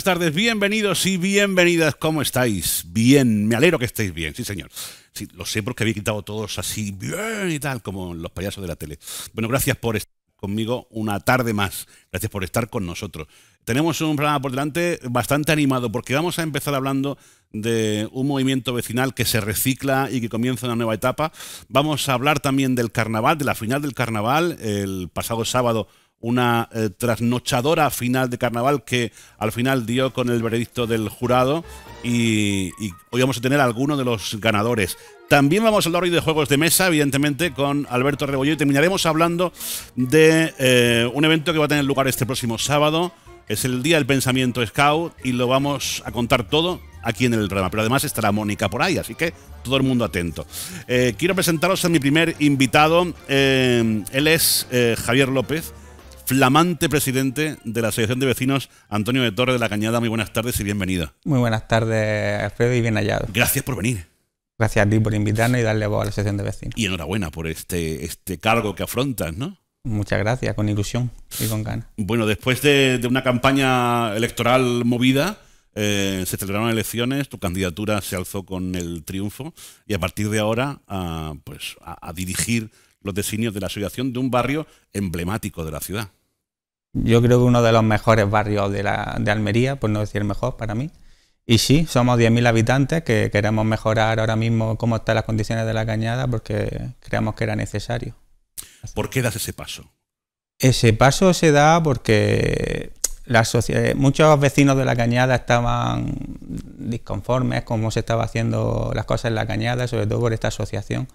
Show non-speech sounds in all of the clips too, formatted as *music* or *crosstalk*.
Buenas tardes, bienvenidos y bienvenidas. ¿Cómo estáis? Bien, me alegro que estéis bien, sí señor. Sí, lo sé porque había quitado todos así bien y tal, como los payasos de la tele. Bueno, gracias por estar conmigo una tarde más. Gracias por estar con nosotros. Tenemos un programa por delante bastante animado porque vamos a empezar hablando de un movimiento vecinal que se recicla y que comienza una nueva etapa. Vamos a hablar también del carnaval, de la final del carnaval. El pasado sábado una eh, trasnochadora final de carnaval que al final dio con el veredicto del jurado y, hoy vamos a tener a algunos de los ganadores. También vamos a hablar hoy de juegos de mesa, evidentemente, con Alberto Rebollo y terminaremos hablando de eh, un evento que va a tener lugar este próximo sábado. Es el Día del Pensamiento Scout y lo vamos a contar todo aquí en el programa. Pero además estará Mónica por ahí, así que todo el mundo atento. Eh, quiero presentaros a mi primer invitado. él es Javier López flamante presidente de la Asociación de Vecinos, Antonio de Torre de la Cañada. Muy buenas tardes y bienvenido. Muy buenas tardes, Alfredo, y bien hallado. Gracias por venir. Gracias a ti por invitarnos y darle voz a la Asociación de Vecinos. Y enhorabuena por este, este cargo que afrontas, ¿no? Muchas gracias, con ilusión y con ganas. Bueno, después de, una campaña electoral movida, eh, se celebraron elecciones, tu candidatura se alzó con el triunfo y a partir de ahora a, pues, a dirigir los designios de la asociación de un barrio emblemático de la ciudad yo creo que uno de los mejores barrios de, la, de Almería, por no decir mejor para mí. Y sí, somos 10.000 habitantes que queremos mejorar ahora mismo cómo están las condiciones de la cañada porque creemos que era necesario. ¿Por qué das ese paso? Ese paso se da porque la muchos vecinos de la cañada estaban disconformes con cómo se estaba haciendo las cosas en la cañada, sobre todo por esta asociación.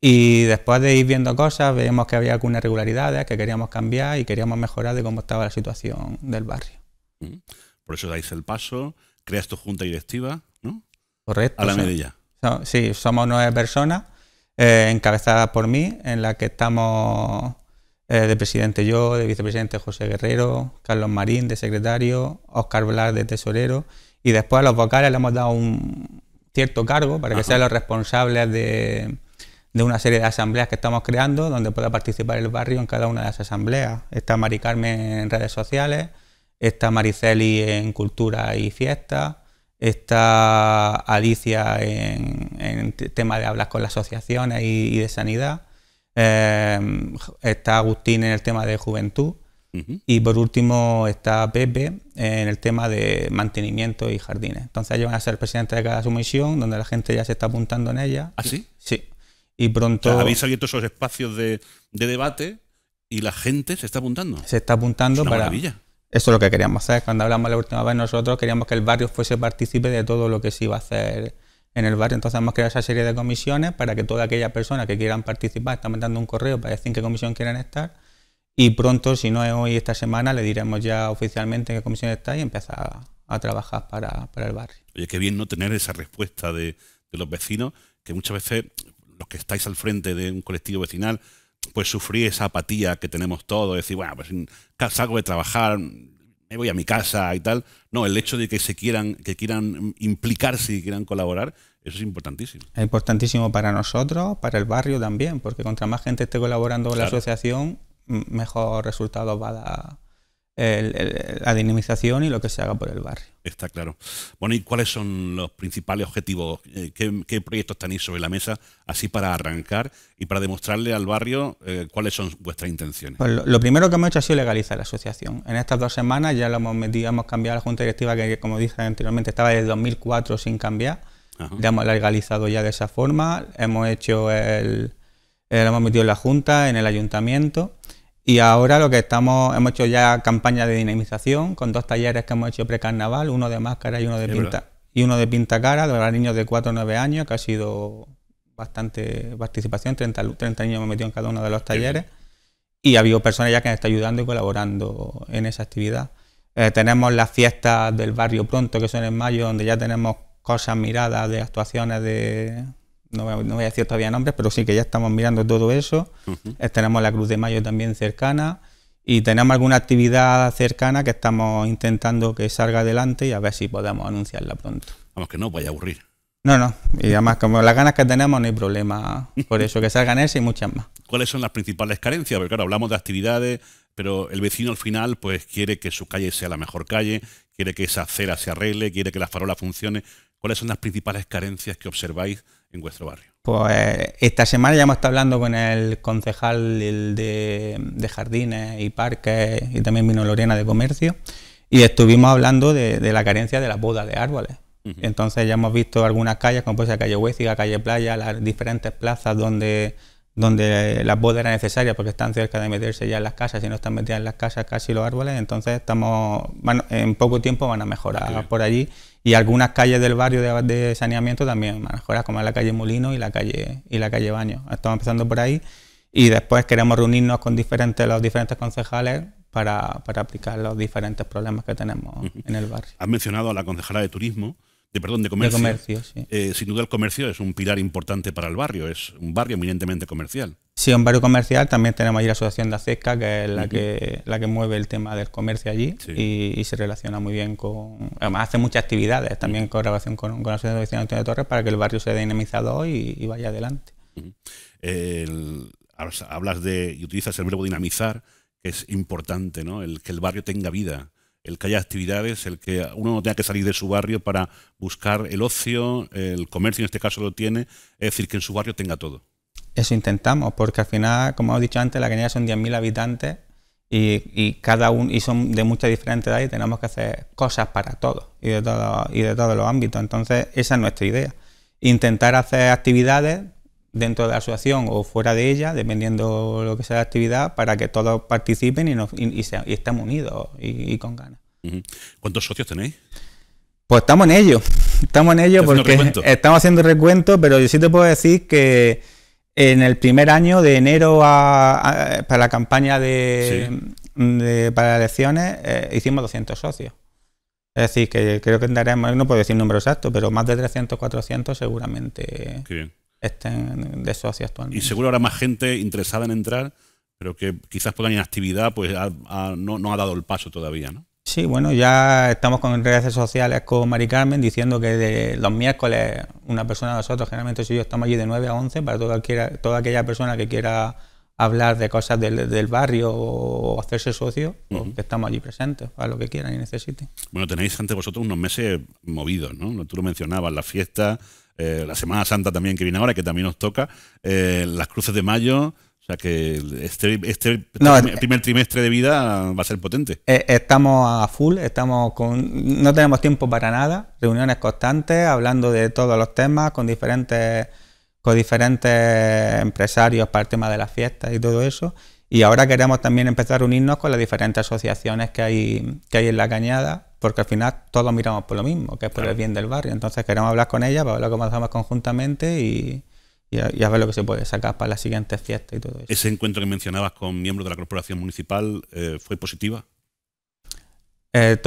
Y después de ir viendo cosas, veíamos que había algunas irregularidades que queríamos cambiar y queríamos mejorar de cómo estaba la situación del barrio. Por eso dais el paso, creas tu junta directiva, ¿no? Correcto. A la medida. Sí, somos nueve personas eh, encabezadas por mí, en la que estamos eh, de presidente yo, de vicepresidente José Guerrero, Carlos Marín de secretario, Oscar Blas de tesorero, y después a los vocales le hemos dado un cierto cargo para que sean los responsables de de una serie de asambleas que estamos creando, donde pueda participar el barrio en cada una de las asambleas. Está Mari Carmen en redes sociales, está Mariceli en cultura y fiesta, está Alicia en, en tema de hablar con las asociaciones y, de sanidad, eh, está Agustín en el tema de juventud. Y por último está Pepe en el tema de mantenimiento y jardines. Entonces ellos van a ser presidentes de cada sumisión, donde la gente ya se está apuntando en ella. ¿Ah, sí? Sí. Y pronto... habéis abierto esos espacios de, debate y la gente se está apuntando. Se está apuntando para... Maravilla. Eso es lo que queríamos hacer. Cuando hablamos la última vez nosotros queríamos que el barrio fuese partícipe de todo lo que se iba a hacer en el barrio. Entonces hemos creado esa serie de comisiones para que toda aquella persona que quieran participar, están mandando un correo para decir en qué comisión quieren estar. Y pronto, si no es hoy esta semana, le diremos ya oficialmente en qué comisión está y empezar a, trabajar para, el barrio. Oye, qué bien no tener esa respuesta de, de los vecinos, que muchas veces los que estáis al frente de un colectivo vecinal, pues sufrí esa apatía que tenemos todos, decir, bueno, pues salgo de trabajar, me voy a mi casa y tal. No, el hecho de que se quieran, que quieran implicarse y quieran colaborar, eso es importantísimo. Es importantísimo para nosotros, para el barrio también, porque contra más gente esté colaborando con la asociación, mejor resultados va a dar la dinamización y lo que se haga por el barrio. Está claro. Bueno, ¿y cuáles son los principales objetivos? Eh, ¿Qué, proyectos tenéis sobre la mesa así para arrancar y para demostrarle al barrio eh, cuáles son vuestras intenciones? Pues lo, primero que hemos hecho ha sido legalizar la asociación. En estas dos semanas ya lo hemos metido, hemos cambiado la junta directiva que, como dije anteriormente, estaba desde 2004 sin cambiar. Ya hemos legalizado ya de esa forma. Hemos hecho el, lo hemos metido en la junta, en el ayuntamiento y ahora lo que estamos, hemos hecho ya campaña de dinamización con dos talleres que hemos hecho pre-carnaval, uno de máscara y uno de pinta y uno de pinta cara, de niños de 4 o 9 años, que ha sido bastante participación, 30, 30 niños hemos metido en cada uno de los talleres. y ha habido personas ya que han estado ayudando y colaborando en esa actividad. Eh, tenemos las fiestas del barrio pronto, que son en mayo, donde ya tenemos cosas miradas de actuaciones de... No voy, a decir todavía nombres, pero sí que ya estamos mirando todo eso. Tenemos la Cruz de Mayo también cercana y tenemos alguna actividad cercana que estamos intentando que salga adelante y a ver si podemos anunciarla pronto. Vamos, que no vaya a aburrir. No, no, y además como las ganas que tenemos no hay problema por eso, que salgan esas y muchas más. ¿Cuáles son las principales carencias? Porque claro, hablamos de actividades, pero el vecino al final pues quiere que su calle sea la mejor calle, quiere que esa acera se arregle, quiere que la farola funcione. ¿Cuáles son las principales carencias que observáis en vuestro barrio? Pues esta semana ya hemos estado hablando con el concejal de, jardines y parques y también vino Lorena de comercio y estuvimos hablando de, de la carencia de la poda de árboles. Entonces ya hemos visto algunas calles, como puede ser calle Huéciga, calle Playa, las diferentes plazas donde, donde la poda era necesaria porque están cerca de meterse ya en las casas. Y no están metidas en las casas casi los árboles. Entonces estamos en poco tiempo van a mejorar por allí y algunas calles del barrio de, saneamiento también mejorar, como la calle Molino y la calle y la calle Baño. Estamos empezando por ahí y después queremos reunirnos con diferentes los diferentes concejales para, para aplicar los diferentes problemas que tenemos en el barrio. Has mencionado a la concejala de turismo de perdón, de comercio. Eh, sin duda el comercio es un pilar importante para el barrio, es un barrio eminentemente comercial. Sí, un barrio comercial, también tenemos ahí la asociación de ACESCA, que es la, que, la que mueve el tema del comercio allí y, se relaciona muy bien con... Además hace muchas actividades también con relación con, con la asociación de vecinos de Torres para que el barrio sea dinamizado y, y vaya adelante. hablas de, y utilizas el verbo dinamizar, que es importante, ¿no? El que el barrio tenga vida el que haya actividades, el que uno no tenga que salir de su barrio para buscar el ocio, el comercio en este caso lo tiene, es decir, que en su barrio tenga todo. Eso intentamos, porque al final, como hemos dicho antes, la cañada son 10.000 habitantes y, cada uno y son de muchas diferentes edades y tenemos que hacer cosas para todos y de, todo, y de todos los ámbitos. Entonces, esa es nuestra idea. Intentar hacer actividades dentro de la asociación o fuera de ella, dependiendo lo que sea la actividad, para que todos participen y, nos, y, estemos unidos y, con ganas. ¿Cuántos socios tenéis? Pues estamos en ello, estamos en ello porque estamos haciendo recuento, pero yo sí te puedo decir que en el primer año, de enero a, para la campaña de, para las elecciones, eh, hicimos 200 socios. Es decir, que creo que tendremos, no puedo decir número exacto, pero más de 300, 400 seguramente. Qué bien estén de socios actualmente. Y seguro habrá más gente interesada en entrar, pero que quizás por la actividad pues no, ha dado el paso todavía, ¿no? Sí, bueno, ya estamos con redes sociales con Mari Carmen diciendo que de los miércoles una persona de nosotros, generalmente soy yo, estamos allí de 9 a 11 para toda, toda aquella persona que quiera hablar de cosas del, barrio o hacerse socio, pues que estamos allí presentes para lo que quieran y necesiten. Bueno, tenéis ante vosotros unos meses movidos, ¿no? Tú lo mencionabas, la fiesta, eh, la Semana Santa también que viene ahora, que también nos toca, eh, las cruces de mayo. O sea que este, este primer trimestre de vida va a ser potente. Eh, estamos a full, estamos con, no tenemos tiempo para nada, reuniones constantes, hablando de todos los temas, con diferentes, con diferentes empresarios para el tema de las fiestas y todo eso. Y ahora queremos también empezar a reunirnos con las diferentes asociaciones que hay, que hay en la cañada porque al final todos miramos por lo mismo, que es por el bien del barrio. Entonces queremos hablar con ella para ver cómo hacemos conjuntamente y, a, ver lo que se puede sacar para las siguientes fiestas y todo eso. ¿Ese encuentro que mencionabas con miembros de la corporación municipal eh, fue positiva? Eh,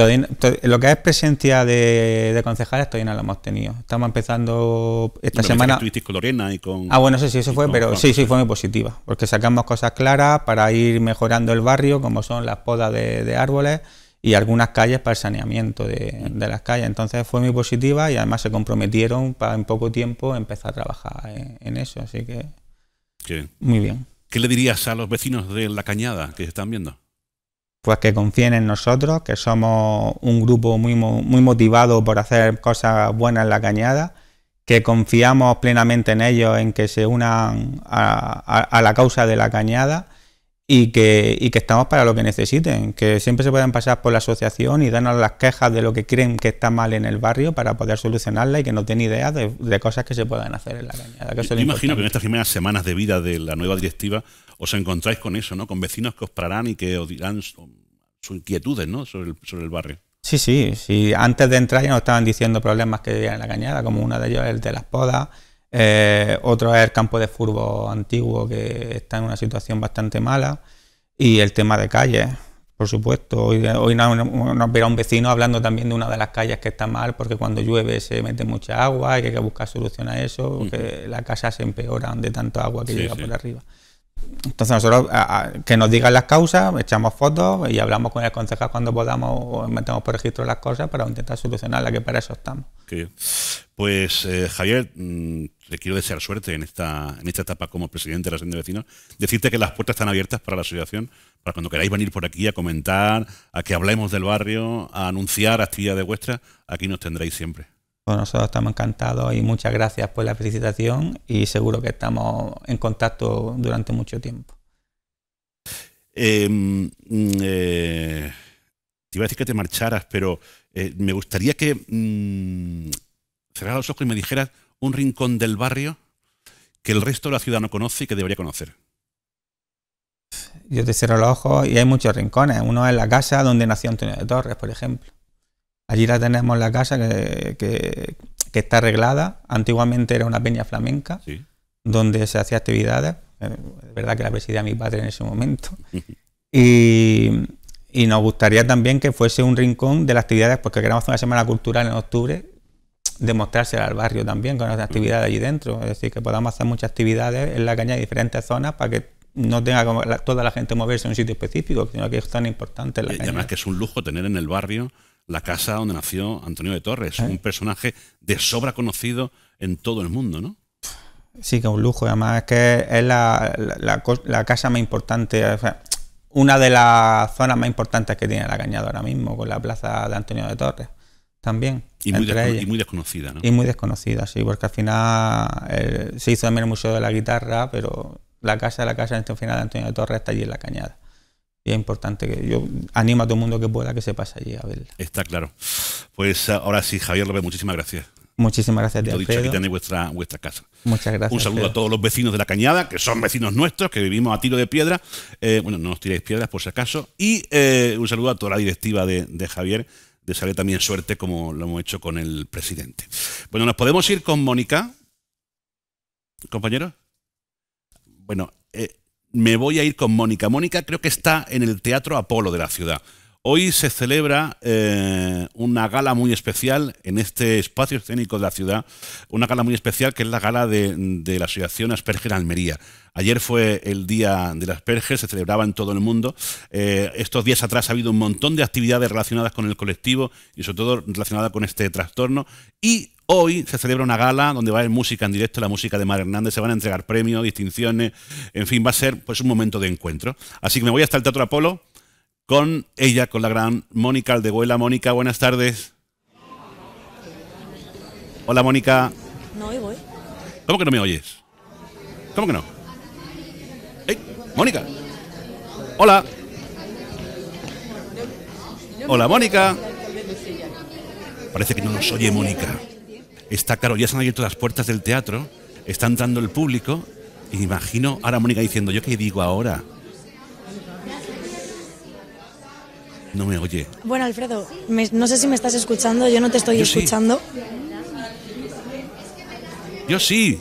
lo que es presencia de, concejales todavía no lo hemos tenido. Estamos empezando esta semana. con Lorena y con. Ah, bueno, sí, sí, eso fue, pero sí, sí, fue muy positiva. Porque sacamos cosas claras para ir mejorando el barrio, como son las podas de árboles y algunas calles para el saneamiento de, las calles. Entonces fue muy positiva y además se comprometieron para en poco tiempo empezar a trabajar en, eso. Así que muy bien. ¿Qué le dirías a los vecinos de La Cañada que están viendo? Pues que confíen en nosotros, que somos un grupo muy, muy motivado por hacer cosas buenas en La Cañada, que confiamos plenamente en ellos, en que se unan a la causa de La Cañada y que, y que estamos para lo que necesiten, que siempre se pueden pasar por la asociación y darnos las quejas de lo que creen que está mal en el barrio para poder solucionarla y que no tienen idea de, cosas que se pueden hacer en la cañada. Yo imagino que en estas primeras semanas de vida de la nueva directiva os encontráis con eso, ¿no? Con vecinos que os pararán y que os dirán sus inquietudes, ¿no? Sobre el, sobre el barrio. Sí, sí, sí. Antes de entrar ya nos estaban diciendo problemas que había en la cañada, como uno de ellos es el de las podas eh, otro es el campo de fútbol antiguo que está en una situación bastante mala. Y el tema de calles, por supuesto. Hoy, hoy nos, nos verá un vecino hablando también de una de las calles que está mal, porque cuando llueve se mete mucha agua, y hay que buscar solución a eso, que la casa se empeora de tanto agua que Sí, llega sí. por arriba. Entonces nosotros, a- a- que nos digan las causas, echamos fotos y hablamos con el concejal cuando podamos o metemos por registro las cosas para intentar solucionarlas, que para eso estamos. Pues eh, Javier, le quiero desear suerte en esta, en esta etapa como presidente de la Asociación de Vecinos. Decirte que las puertas están abiertas para la asociación, para cuando queráis venir por aquí a comentar, a que hablemos del barrio, a anunciar actividades vuestras, aquí nos tendréis siempre. Pues nosotros estamos encantados y muchas gracias por la felicitación y seguro que estamos en contacto durante mucho tiempo. Eh, mm, eh, te iba a decir que te marcharas, pero eh, me gustaría que mm, cerraras los ojos y me dijeras un rincón del barrio que el resto de la ciudad no conoce y que debería conocer. Yo te cierro los ojos y hay muchos rincones. Uno es la casa donde nació Antonio de Torres, por ejemplo. Allí la tenemos la casa que, que- que está arreglada. Antiguamente era una peña flamenca ¿sí? donde se hacía actividades. Eh, Es verdad que la presidía mi padre en ese momento. *laughs* Y, y nos gustaría también que fuese un rincón de las actividades, porque queremos hacer una semana cultural en octubre, demostrarse al barrio también con nuestras actividades allí dentro. Es decir, que podamos hacer muchas actividades en la caña de diferentes zonas para que no tenga como la- toda la gente moverse en un sitio específico, sino que es tan importante la Y caña. además que es un lujo tener en el barrio la casa donde nació Antonio de Torres, ¿Eh? un personaje de sobra conocido en todo el mundo, ¿no? Sí, que es un lujo. Además, es que es la, la- la casa más importante, o sea, una de las zonas más importantes que tiene la Cañada ahora mismo, con la plaza de Antonio de Torres también. Y muy, entre descono- ellas. y muy desconocida, ¿no? Y muy desconocida, sí, porque al final eh, se hizo también el Museo de la Guitarra, pero la casa, la casa al final de Antonio de Torres está allí en la Cañada. Y es importante que yo animo a todo el mundo que pueda que se pase allí a verla. Está claro. Pues ahora sí, Javier López, muchísimas gracias. Muchísimas gracias, Lo dicho, aquí tenéis vuestra, vuestra casa. Muchas gracias. Un saludo Alfredo. a todos los vecinos de la Cañada, que son vecinos nuestros, que vivimos a tiro de piedra. Eh, bueno, no os tiréis piedras por si acaso. Y eh, un saludo a toda la directiva de, de Javier. Desearle también suerte como lo hemos hecho con el presidente. Bueno, nos podemos ir con Mónica. Compañero. Bueno, eh, me voy a ir con Mónica. Mónica creo que está en el Teatro Apolo de la ciudad. Hoy se celebra eh, una gala muy especial en este espacio escénico de la ciudad, una gala muy especial que es la gala de, de la Asociación Asperger Almería. Ayer fue el Día del Asperger, se celebraba en todo el mundo. Eh, estos días atrás ha habido un montón de actividades relacionadas con el colectivo y sobre todo relacionadas con este trastorno. Y hoy se celebra una gala donde va a haber música en directo, la música de Mar Hernández, se van a entregar premios, distinciones, en fin, va a ser pues un momento de encuentro. Así que me voy hasta el Teatro Apolo con ella, con la gran Mónica Aldehuela. Mónica, buenas tardes. Hola, Mónica. No, voy. ¿Cómo que no me oyes? ¿Cómo que no? ¡Ey! ¡Mónica! ¡Hola! ¡Hola, Mónica! Parece que no nos oye Mónica. Está claro, ya se han abierto las puertas del teatro, está entrando el público, y imagino ahora Mónica diciendo, ¿yo qué digo ahora? No me oye. Bueno, Alfredo, me- no sé si me estás escuchando, yo no te estoy Yo sí. escuchando. Yo sí.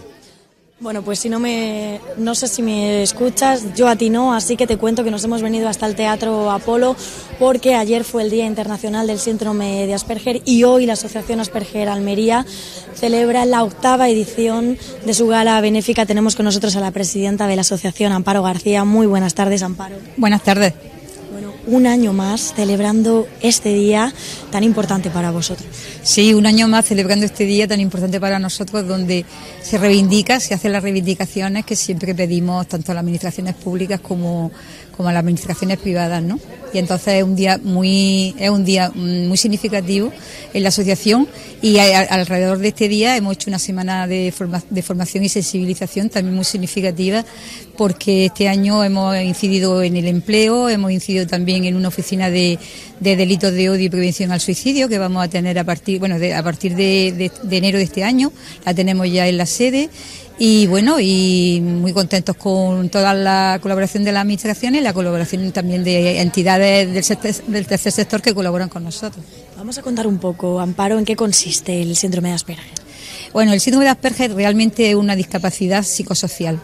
Bueno, pues si no me. No sé si me escuchas, yo a ti no, así que te cuento que nos hemos venido hasta el Teatro Apolo porque ayer fue el Día Internacional del Síndrome de Asperger y hoy la Asociación Asperger Almería celebra la octava edición de su gala benéfica. Tenemos con nosotros a la presidenta de la Asociación, Amparo García. Muy buenas tardes, Amparo. Buenas tardes. Un año más celebrando este día tan importante para vosotros. Sí, un año más celebrando este día tan importante para nosotros, donde se reivindica, se hacen las reivindicaciones que siempre pedimos tanto a las administraciones públicas como, como las administraciones privadas, ¿no? Y entonces es un día muy, es un día muy significativo en la asociación y a- alrededor de este día hemos hecho una semana de, forma- de formación y sensibilización también muy significativa porque este año hemos incidido en el empleo, hemos incidido también en una oficina de, de delitos de odio y prevención al suicidio que vamos a tener a partir, bueno, de- a partir de enero de este año, la tenemos ya en la sede y bueno, y muy contentos con toda la colaboración de las administraciones y la colaboración también de entidades del, del tercer sector que colaboran con nosotros. Vamos a contar un poco, Amparo, en qué consiste el síndrome de Asperger. Bueno, el síndrome de Asperger realmente es una discapacidad psicosocial.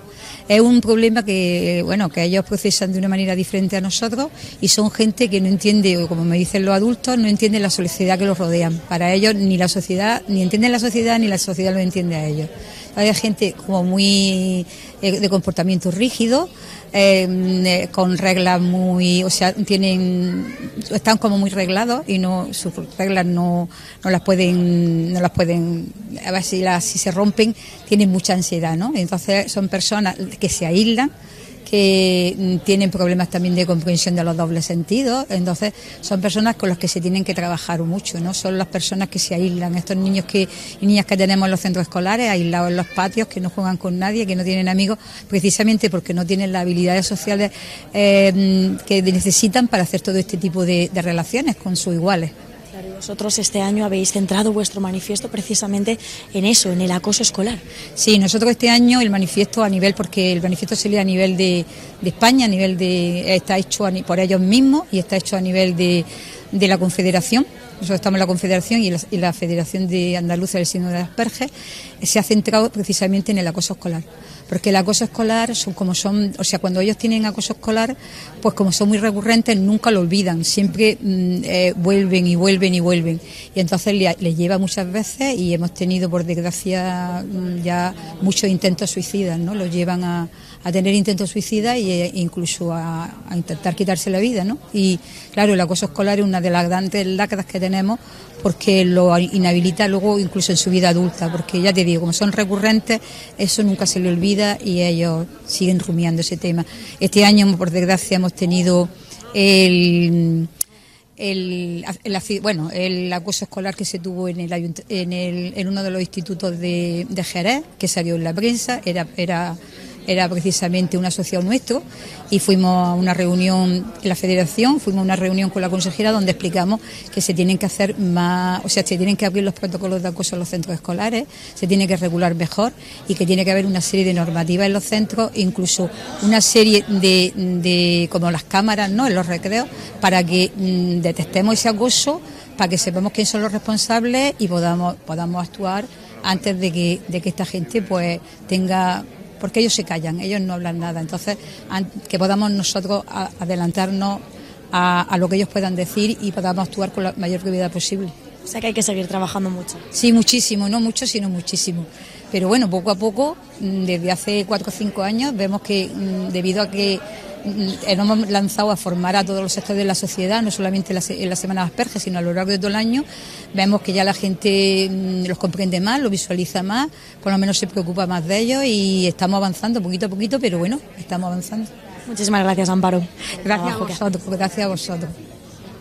es un problema que, bueno, que ellos procesan de una manera diferente a nosotros y son gente que no entiende, como me dicen los adultos, no entiende la sociedad que los rodean. Para ellos ni la sociedad, ni entienden la sociedad, ni la sociedad lo entiende a ellos. Hay gente como muy eh, de comportamiento rígido, em, eh, con reglas muy, o sea, tienen, están como muy reglados y no, sus reglas no, no las pueden, no las pueden, a ver si las, si se rompen, tienen mucha ansiedad, ¿no? Entonces son personas que se aíslan, que tienen problemas también de comprensión de los dobles sentidos, entonces son personas con las que se tienen que trabajar mucho, ¿no? Son las personas que se aíslan, estos niños que, y niñas que tenemos en los centros escolares, aislados en los patios, que no juegan con nadie, que no tienen amigos, precisamente porque no tienen las habilidades sociales eh, que necesitan para hacer todo este tipo de relaciones con sus iguales. Vosotros este año habéis centrado vuestro manifiesto precisamente en eso, en el acoso escolar. Sí, nosotros este año el manifiesto a nivel, porque el manifiesto se lee a nivel de, España, a nivel de, está hecho por ellos mismos y está hecho a nivel de, la Confederación. Nosotros estamos en la Confederación y la, Federación de Andalucía del Signo de Asperger se ha centrado precisamente en el acoso escolar porque el acoso escolar son como son, o sea, cuando ellos tienen acoso escolar, pues como son muy recurrentes, nunca lo olvidan, siempre mm, eh, vuelven y vuelven y vuelven. Y entonces les lleva muchas veces y hemos tenido, por desgracia, mm, ya muchos intentos suicidas, ¿no? Los llevan a, tener intentos suicidas e incluso a, intentar quitarse la vida, ¿no? Y claro, el acoso escolar es una de las grandes lacras que tenemos porque lo inhabilita luego incluso en su vida adulta, porque ya te digo, como son recurrentes, eso nunca se le olvida y ellos siguen rumiando ese tema. Este año, por desgracia, hemos tenido el, el, bueno, el acoso escolar que se tuvo en, el, en, el, en uno de los institutos de, de Jerez, que salió en la prensa, era, era era precisamente un asociado nuestro y fuimos a una reunión en la federación, fuimos a una reunión con la consejera donde explicamos que se tienen que hacer más, o sea, se tienen que abrir los protocolos de acoso en los centros escolares, se tiene que regular mejor y que tiene que haber una serie de normativas en los centros, incluso una serie de, como las cámaras, ¿no? En los recreos, para que mm, detectemos ese acoso, para que sepamos quiénes son los responsables y podamos, podamos actuar antes de que, de que esta gente pues tenga porque ellos se callan, ellos no hablan nada. Entonces, que podamos nosotros adelantarnos a, lo que ellos puedan decir y podamos actuar con la mayor brevedad posible. O sea que hay que seguir trabajando mucho. Sí, muchísimo, no mucho, sino muchísimo. Pero bueno, poco a poco, mm, desde hace cuatro o cinco años, vemos que mm, debido a que nos hemos lanzado a formar a todos los sectores de la sociedad, no solamente en la semana de Asperger, sino a lo largo de todo el año, vemos que ya la gente los comprende más, lo visualiza más, por lo menos se preocupa más de ellos y estamos avanzando poquito a poquito, pero bueno, estamos avanzando. Muchísimas gracias, Amparo. Gracias a vosotros, gracias a vosotros.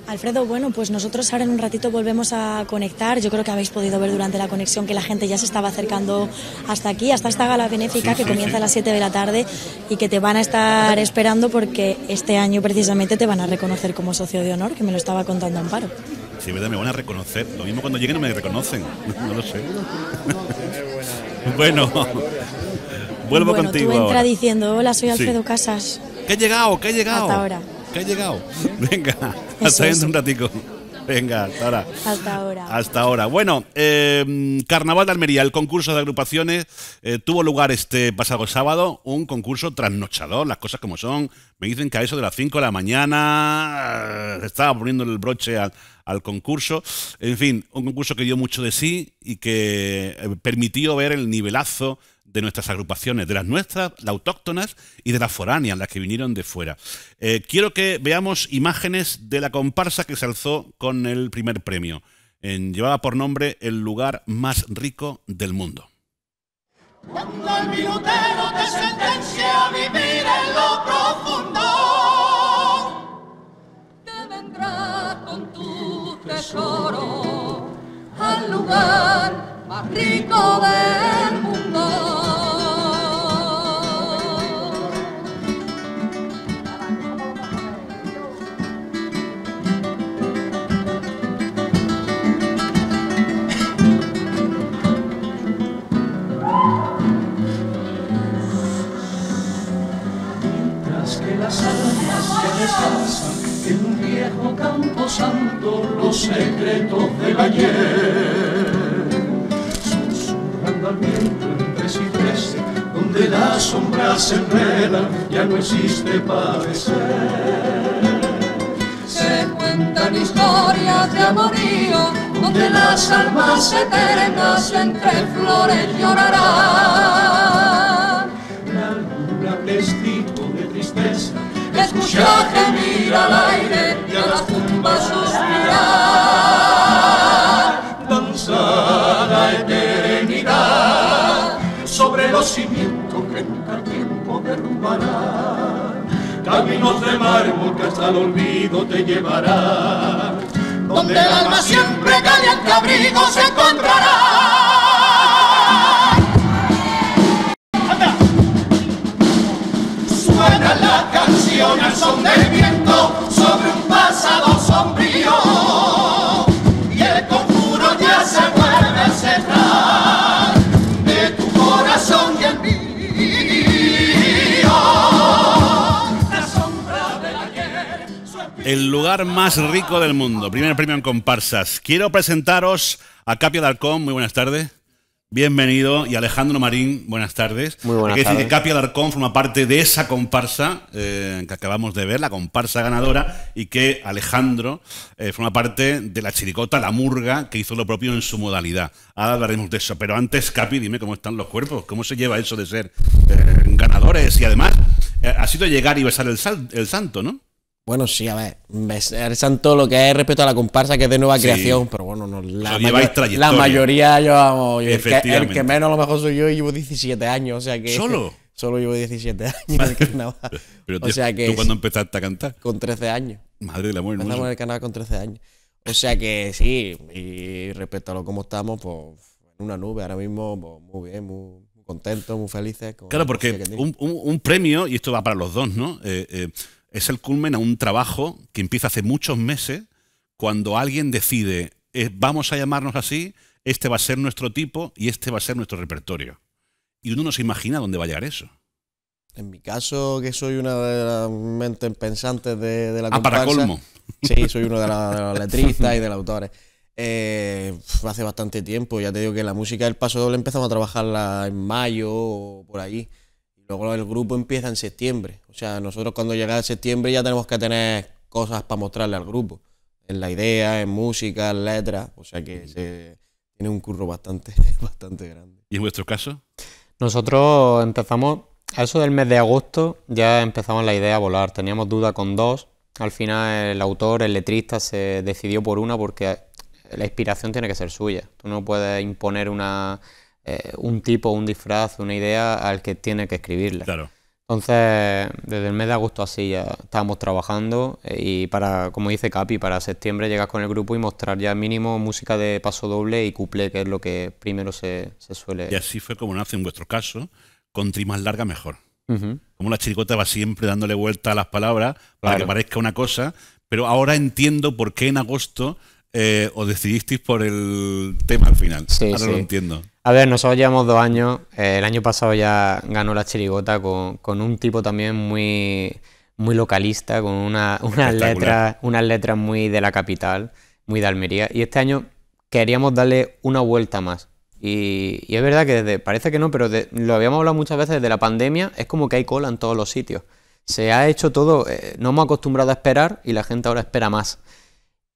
Alfredo, bueno, pues nosotros ahora en un ratito volvemos a conectar. Yo creo que habéis podido ver durante la conexión que la gente ya se estaba acercando hasta aquí, hasta esta gala benéfica que comienza a las 7 de la tarde y que te van a estar esperando porque este año precisamente te van a reconocer como socio de honor, que me lo estaba contando Amparo. Sí, verdad, me van a reconocer. Lo mismo cuando lleguen no me reconocen. *laughs* No lo sé. *laughs* bueno, vuelvo bueno, contigo. Tú entra diciendo, hola, soy Alfredo Casas. ¿Qué he llegado? ¿Qué he llegado? Hasta ahora. ¿Qué he llegado? Venga, hasta dentro un ratico. Venga, hasta ahora. Hasta ahora. Hasta ahora. Bueno, em, Carnaval de Almería, el concurso de agrupaciones eh, tuvo lugar este pasado sábado, un concurso trasnochador, las cosas como son. Me dicen que a eso de las 5 de la mañana eh, estaba poniendo el broche al, al concurso. En fin, un concurso que dio mucho de sí y que eh, permitió ver el nivelazo de nuestras agrupaciones, de las nuestras, las autóctonas y de las foráneas, las que vinieron de fuera. Eh, quiero que veamos imágenes de la comparsa que se alzó con el primer premio. En, llevaba por nombre El lugar más rico del mundo. Cuando el minutero te a vivir en lo profundo, te vendrás con tu tesoro al lugar más rico del mundo. Sombras se enredan, ya no existe padecer. Se cuentan historias de amorío, donde las almas eternas entre flores llorarán. La luna testigo de tristeza, Escucha gemir al aire Caminos de mármol que hasta el olvido te llevará. Donde el alma siempre caliente abrigo se encontrará. Suena la canción al son del viento sobre un pasado sombrío El lugar más rico del mundo. Primer premio en comparsas. Quiero presentaros a Capio Darcón. Muy buenas tardes. Bienvenido. Y Alejandro Marín, buenas tardes. Muy buenas Hay que decir que. Capio Darcón forma parte de esa comparsa eh, que acabamos de ver, la comparsa ganadora, y que Alejandro eh, forma parte de la chiricota, la murga, que hizo lo propio en su modalidad. Ahora hablaremos de eso. Pero antes, Capi, dime cómo están los cuerpos. ¿Cómo se lleva eso de ser eh, ganadores? Y además, ha sido llegar y besar el, sal- el santo, ¿no? Bueno, sí, a ver, besar santo lo que es respecto a la comparsa que es de nueva Sí. creación, pero bueno, no, la, mayor- trayectoria. la mayoría llevamos, el que, el que menos a lo mejor soy yo y llevo 17 años, o sea que... ¿Solo? *laughs* Solo llevo 17 años en el carnaval. Pero o tío, sea que ¿tú cuándo empezaste a cantar? con 13 años. Madre del amor Empezamos en hermoso. el canal con 13 años. O sea que sí, y respecto a lo cómo estamos, pues en una nube ahora mismo, pues muy bien, muy, muy contentos, muy felices. con Claro, la porque un- un premio, y esto va para los dos, ¿no? Eh, eh, es el culmen a un trabajo que empieza hace muchos meses, cuando alguien decide, eh, vamos a llamarnos así, este va a ser nuestro tipo y este va a ser nuestro repertorio. Y uno no se imagina dónde va a llegar eso. En mi caso, que soy una de las mentes pensantes de, de la Ah, para colmo. Sí, soy uno de, la- de los letristas y de los autores. Eh, hace bastante tiempo, ya te digo que la música del Paso Doble empezamos a trabajarla en mayo o por allí. Luego el grupo empieza en septiembre. O sea, nosotros cuando llega septiembre ya tenemos que tener cosas para mostrarle al grupo. En la idea, en música, en letras. O sea que se, tiene un curro bastante, *laughs* bastante grande. ¿Y en vuestro caso? Nosotros empezamos, a eso del mes de agosto, ya empezamos la idea a volar. Teníamos duda con dos. Al final el autor, el letrista, se decidió por una porque la inspiración tiene que ser suya. Tú no puedes imponer una, eh, un tipo, un disfraz, una idea al que tiene que escribirla. Claro. Entonces, desde el mes de agosto así ya estábamos trabajando eh, y para, como dice Capi, para septiembre llegas con el grupo y mostrar ya mínimo música de paso doble y couplé, que es lo que primero se, se suele... Y así fue como nace en vuestro caso, con tri más larga mejor. Como la chiricota va siempre dándole vuelta a las palabras para Claro. que parezca una cosa, pero ahora entiendo por qué en agosto eh, os decidisteis por el tema al final. Sí, ahora sí. lo entiendo. A ver, nosotros llevamos dos años. eh, el año pasado ya ganó la chirigota con, con un tipo también muy, muy localista, con una, unas letras, unas letras muy de la capital, muy de Almería. Y este año queríamos darle una vuelta más. Y, y es verdad que desde, parece que no, pero de- lo habíamos hablado muchas veces desde la pandemia, es como que hay cola en todos los sitios. Se ha hecho todo, eh, nos hemos acostumbrado a esperar y la gente ahora espera más.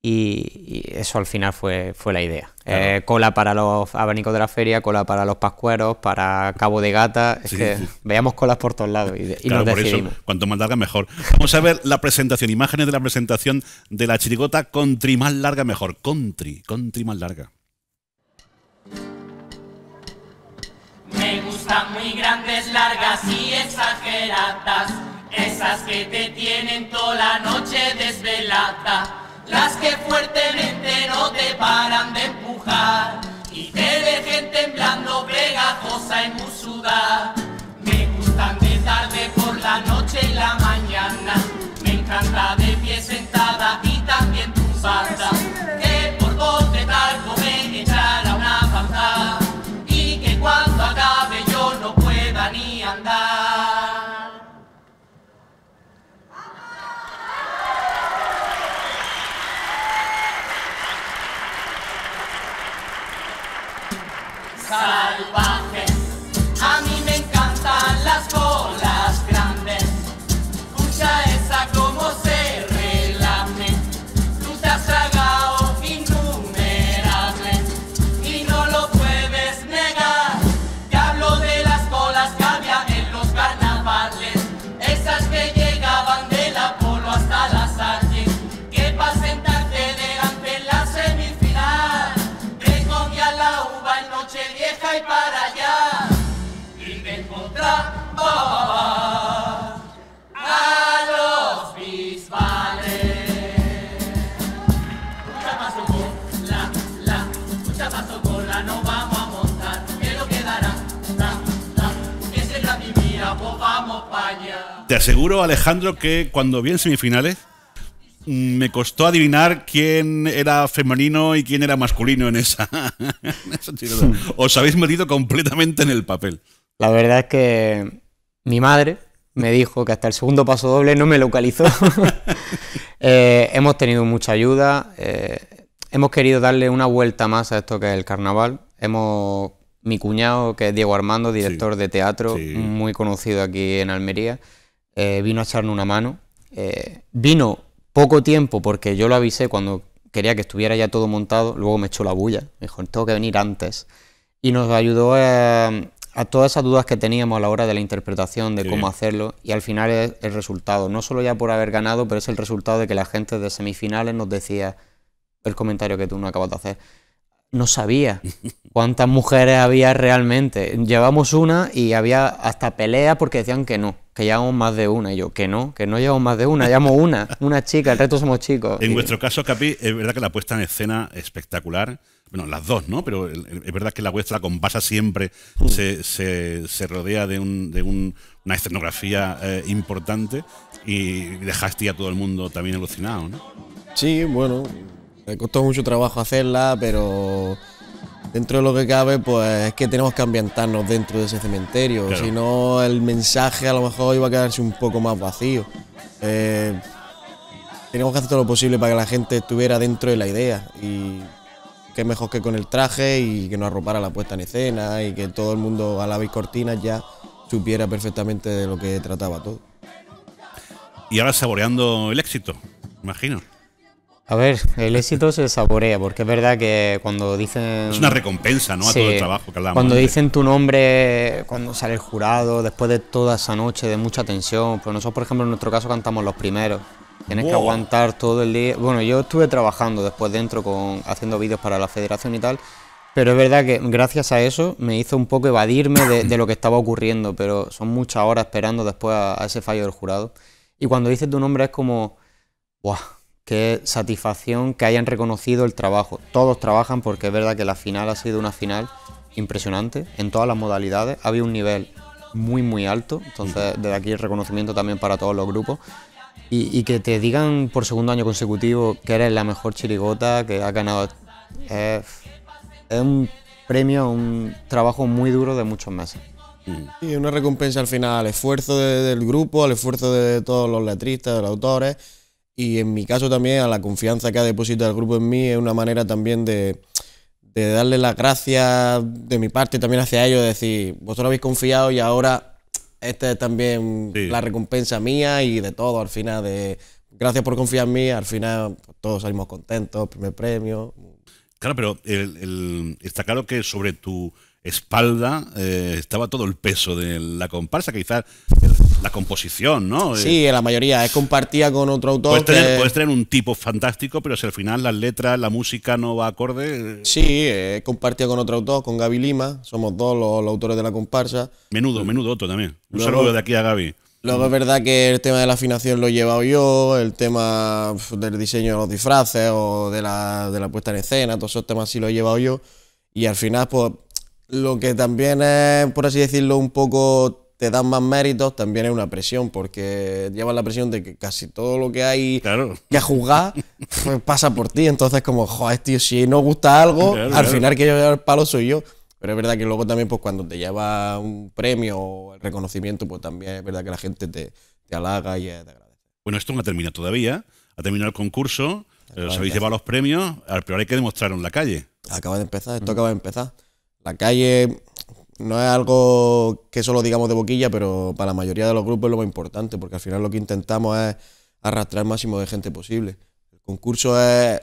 Y, y eso al final fue, fue la idea. Claro. Eh, cola para los abanicos de la feria, cola para los pascueros, para Cabo de Gata. Es Sí, que sí. veíamos colas por todos lados y, de- y Claro, nos por eso, decidimos. cuanto más larga, mejor. Vamos a ver la presentación, imágenes de la presentación de la chirigota country más larga, mejor. Country, country más larga. Me gustan muy grandes, largas y exageradas, esas que te tienen toda la noche desvelada, las que fuertemente no te paran de empujar y te dejen temblando pegajosa y musuda. Salvaje. Aseguro, Alejandro, que cuando vi en semifinales mm, me costó adivinar quién era femenino y quién era masculino en esa. *laughs* tirada. Os habéis metido completamente en el papel. La verdad es que mi madre me dijo que hasta el segundo paso doble no me localizó. *laughs* Eh, hemos tenido mucha ayuda. eh, hemos querido darle una vuelta más a esto que es el carnaval. Hemos. Mi cuñado, que es Diego Armando, director de teatro, sí. muy conocido aquí en Almería, eh, vino a echarnos una mano. Eh, vino poco tiempo porque yo lo avisé cuando quería que estuviera ya todo montado. Luego me echó la bulla. Me dijo, tengo que venir antes. Y nos ayudó a, a todas esas dudas que teníamos a la hora de la interpretación, de Sí. cómo hacerlo. Y al final es el resultado. No solo ya por haber ganado, pero es el resultado de que la gente de semifinales nos decía el comentario que tú no acabas de hacer. No sabía *laughs* cuántas mujeres había realmente. Llevamos una y había hasta peleas porque decían que no, que llevamos más de una. Y yo, que no, que no llevamos más de una, llevamos una, una chica, el resto somos chicos. En Y- vuestro caso, Capi, es verdad que la puesta en escena espectacular. Bueno, las dos, ¿no? Pero es verdad que la vuestra, compasa siempre, se, se- se rodea de, un- de un- una escenografía eh, importante y dejaste a todo el mundo también alucinado, ¿no? Sí, bueno, me costó mucho trabajo hacerla, pero dentro de lo que cabe, pues es que tenemos que ambientarnos dentro de ese cementerio. Claro. Si no, el mensaje a lo mejor iba a quedarse un poco más vacío. Eh, tenemos que hacer todo lo posible para que la gente estuviera dentro de la idea. Y qué mejor que con el traje y que nos arropara la puesta en escena y que todo el mundo a la vez cortinas ya supiera perfectamente de lo que trataba todo. Y ahora saboreando el éxito, imagino. A ver, el éxito se saborea, porque es verdad que cuando dicen... Es una recompensa, ¿no? A Sí, todo el trabajo que hablamos. Cuando dicen tu nombre, cuando sale el jurado, después de toda esa noche de mucha tensión, pues nosotros, por ejemplo, en nuestro caso cantamos los primeros. Tienes que aguantar todo el día. Bueno, yo estuve trabajando después dentro con haciendo vídeos para la federación y tal, pero es verdad que gracias a eso me hizo un poco evadirme de, de lo que estaba ocurriendo, pero son muchas horas esperando después a, a ese fallo del jurado. Y cuando dices tu nombre es como, ¡guau! Qué satisfacción que hayan reconocido el trabajo. Todos trabajan porque es verdad que la final ha sido una final impresionante en todas las modalidades. Había un nivel muy, muy alto. Entonces, desde aquí el reconocimiento también para todos los grupos. Y, y que te digan por segundo año consecutivo que eres la mejor chirigota, que has ganado. Es, es un premio, un trabajo muy duro de muchos meses. Sí, una recompensa al final al esfuerzo de- del grupo, al esfuerzo de todos los letristas, de los autores y en mi caso también a la confianza que ha depositado el grupo en mí es una manera también de, de darle las gracias de mi parte también hacia ellos, de decir, vosotros habéis confiado y ahora esta es también Sí. la recompensa mía y de todo al final, de gracias por confiar en mí, al final pues, todos salimos contentos, primer premio. Claro, pero el- el- está claro que sobre tu espalda eh, estaba todo el peso de la comparsa, quizás la composición, ¿no? Eh, Sí, la mayoría es compartida con otro autor. Puedes tener, que- puedes tener un tipo fantástico, pero si al final las letras, la música no va acorde, eh, Sí, he compartido con otro autor, con Gaby Lima. Somos dos los, los autores de la comparsa. menudo, menudo otro también. Un Luego- saludo de aquí a Gaby. Luego es verdad que el tema de la afinación lo he llevado yo, el tema del diseño de los disfraces o de la, de la puesta en escena, todos esos temas sí lo he llevado yo. Y al final, pues, lo que también es, por así decirlo, un poco te dan más méritos, también es una presión, porque llevas la presión de que casi todo lo que hay Claro. que juzgar pues, pasa por ti. Entonces, como, joder, tío, si no gusta algo, Claro, al claro. final que yo llevar el palo soy yo. Pero es verdad que luego también, pues cuando te lleva un premio o el reconocimiento, pues también es verdad que la gente te, te halaga y te agradece. Bueno, esto no ha terminado todavía. Ha terminado el concurso, de habéis llevado los premios, al- pero ahora hay que demostrarlo en la calle. Acaba de empezar, esto acaba de empezar. La calle no es algo que solo digamos de boquilla, pero para la mayoría de los grupos es lo más importante, porque al final lo que intentamos es arrastrar el máximo de gente posible. El concurso es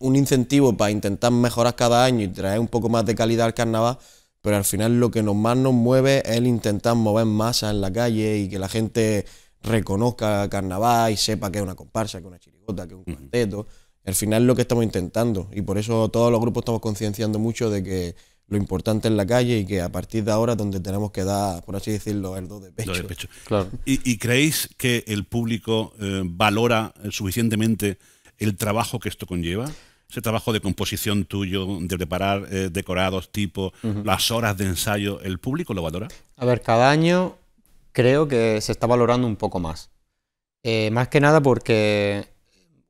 un incentivo para intentar mejorar cada año y traer un poco más de calidad al carnaval, pero al final lo que nos más nos mueve es el intentar mover masas en la calle y que la gente reconozca carnaval y sepa que es una comparsa, que es una chirigota, que es un cuarteto. Al final es lo que estamos intentando y por eso todos los grupos estamos concienciando mucho de que lo importante es la calle y que a partir de ahora es donde tenemos que dar, por así decirlo, el do de pecho. Lo de pecho. Claro. ¿Y, y creéis que el público eh, valora eh, suficientemente el trabajo que esto conlleva? Ese trabajo de composición tuyo, de preparar eh, decorados, tipo, las horas de ensayo, ¿el público lo valora? A ver, cada año creo que se está valorando un poco más. Eh, más que nada porque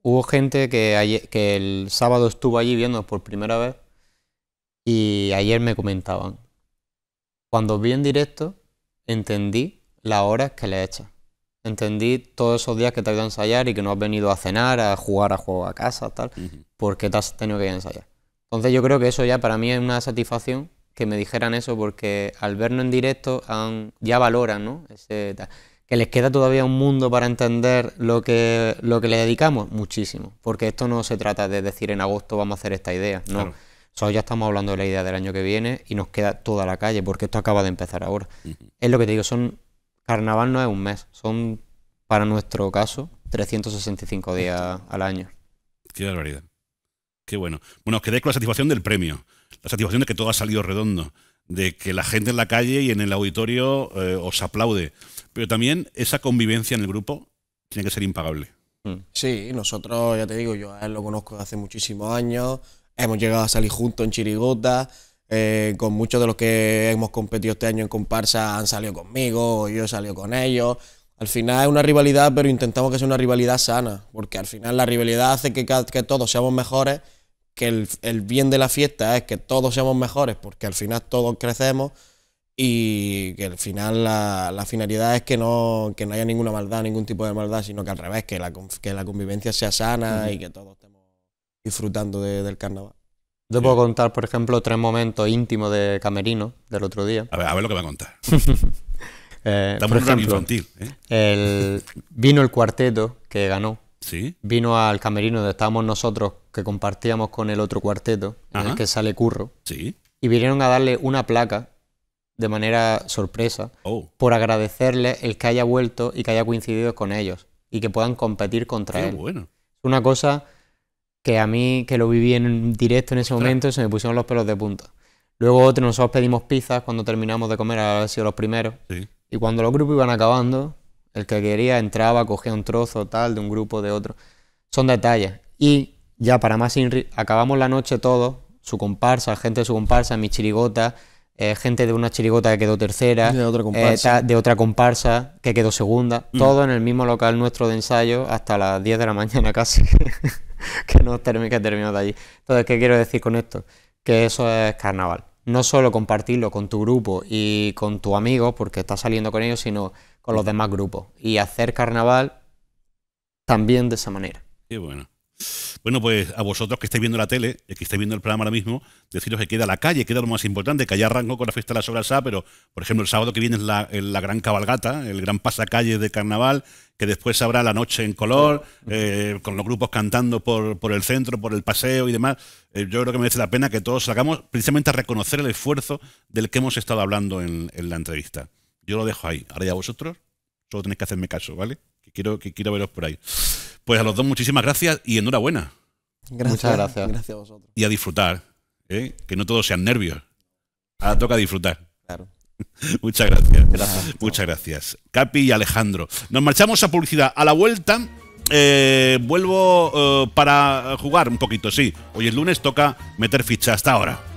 hubo gente que, ayer- que el sábado estuvo allí viendo por primera vez y ayer me comentaban. Cuando vi en directo, entendí las horas que le echas. Entendí todos esos días que te has ido a ensayar y que no has venido a cenar, a jugar a juegos a casa, tal, porque te has tenido que ir a ensayar. Entonces yo creo que eso ya para mí es una satisfacción que me dijeran eso porque al vernos en directo han- ya valoran, ¿no? Ese tal. que les queda todavía un mundo para entender lo que, lo que le dedicamos, muchísimo. Porque esto no se trata de decir en agosto vamos a hacer esta idea, no. Claro. Solo ya estamos hablando de la idea del año que viene y nos queda toda la calle porque esto acaba de empezar ahora. Es lo que te digo, son carnaval no es un mes, son para nuestro caso 365 días al año. Qué barbaridad. Qué bueno. Bueno, os quedéis con la satisfacción del premio. La satisfacción de que todo ha salido redondo. De que la gente en la calle y en el auditorio eh, os aplaude. Pero también esa convivencia en el grupo tiene que ser impagable. Sí, nosotros, ya te digo, yo a él lo conozco de hace muchísimos años. Hemos llegado a salir juntos en Chirigota. eh, con muchos de los que hemos competido este año en comparsa han salido conmigo, o yo he salido con ellos. Al final es una rivalidad, pero intentamos que sea una rivalidad sana, porque al final la rivalidad hace que, que todos seamos mejores, que el, el bien de la fiesta es que todos seamos mejores, porque al final todos crecemos y que al final la, la finalidad es que no, que no haya ninguna maldad, ningún tipo de maldad, sino que al revés, que la, que la convivencia sea sana y que todos estemos disfrutando de- del carnaval. Yo puedo contar, por ejemplo, tres momentos íntimos de Camerino del otro día. A ver, a ver lo que va a contar. *laughs* Eh, Estamos por en ejemplo, infantil. ¿eh? el, vino el cuarteto que ganó. Sí. Vino al camerino donde estábamos nosotros, que compartíamos con el otro cuarteto, en Ajá. el que sale Curro. Sí. Y vinieron a darle una placa de manera sorpresa Oh, por agradecerle el que haya vuelto y que haya coincidido con ellos y que puedan competir contra qué él. bueno. Es una cosa que a mí, que lo viví en directo en ese momento, se me pusieron los pelos de punta. Luego otro, nosotros pedimos pizzas cuando terminamos de comer, a haber sido los primeros. Sí. Y cuando los grupos iban acabando, el que quería entraba, cogía un trozo tal de un grupo, de otro. Son detalles. Y ya para más inri, acabamos la noche todos, su comparsa, gente de su comparsa, mi chirigota, eh, gente de una chirigota que quedó tercera, De otra eh, comparsa. ta- de otra comparsa que quedó segunda, todo en el mismo local nuestro de ensayo hasta las 10 de la mañana casi, *laughs* *laughs* que no termi- que terminó de allí. Entonces, ¿qué quiero decir con esto? Que eso es carnaval. No solo compartirlo con tu grupo y con tus amigos, porque estás saliendo con ellos, sino con los demás grupos. Y hacer carnaval también de esa manera. Qué bueno. Bueno, pues a vosotros que estáis viendo la tele, y que estáis viendo el programa ahora mismo, deciros que queda la calle, queda lo más importante, que ya arrancó con la fiesta de la Sobrasá, pero por ejemplo el sábado que viene es la, la gran cabalgata, el gran pasacalle de carnaval, que después habrá la noche en color, eh, con los grupos cantando por, por el centro, por el paseo y demás. Eh, yo creo que merece la pena que todos salgamos precisamente a reconocer el esfuerzo del que hemos estado hablando en, en la entrevista. Yo lo dejo ahí. Ahora ya vosotros, solo tenéis que hacerme caso, ¿vale? Que quiero, que quiero veros por ahí. Pues a los dos muchísimas gracias y enhorabuena. Muchas gracias. Gracias a vosotros. Y a disfrutar, ¿eh? que no todos sean nervios. Ahora toca disfrutar. Claro. *laughs* Muchas gracias. Muchas gracias. Capi y Alejandro. Nos marchamos a publicidad. A la vuelta, eh, vuelvo eh, para jugar un poquito, sí. Hoy es lunes, toca meter ficha. Hasta ahora.